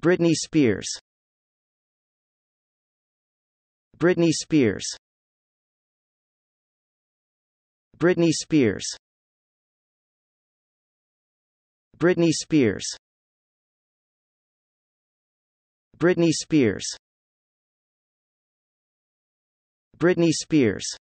Britney Spears. Britney Spears. Britney Spears. Britney Spears. Britney Spears. Britney Spears.